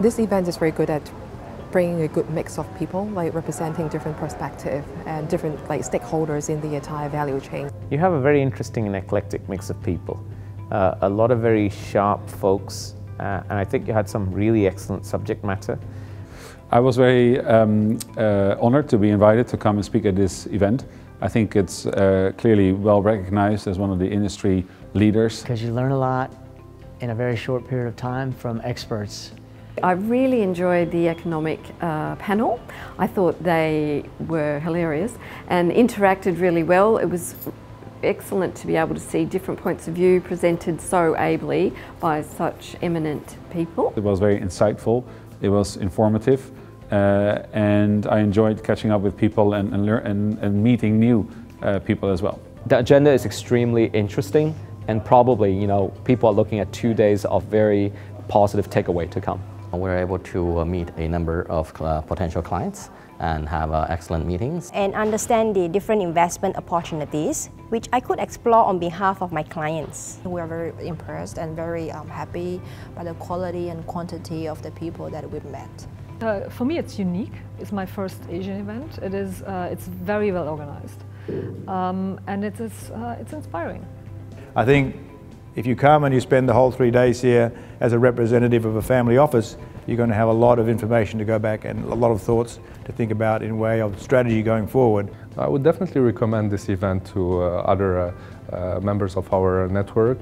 This event is very good at bringing a good mix of people, like representing different perspectives and different like stakeholders in the entire value chain. You have a very interesting and eclectic mix of people. Uh, a lot of very sharp folks, uh, and I think you had some really excellent subject matter. I was very um, uh, honored to be invited to come and speak at this event. I think it's uh, clearly well recognized as one of the industry leaders. Because you learn a lot in a very short period of time from experts. I really enjoyed the economic uh, panel. I thought they were hilarious and interacted really well. It was excellent to be able to see different points of view presented so ably by such eminent people. It was very insightful, it was informative, uh, and I enjoyed catching up with people and, and, and, and meeting new uh, people as well. The agenda is extremely interesting and probably, you know, people are looking at two days of very positive takeaway to come. We're able to uh, meet a number of uh, potential clients and have uh, excellent meetings. And understand the different investment opportunities, which I could explore on behalf of my clients. We are very impressed and very um, happy by the quality and quantity of the people that we've met. Uh, for me, it's unique. It's my first Asian event. It is, uh, it's very well organized, um, and it is, uh, it's inspiring. I think if you come and you spend the whole three days here as a representative of a family office, you're going to have a lot of information to go back and a lot of thoughts to think about in way of strategy going forward. I would definitely recommend this event to uh, other uh, uh, members of our network.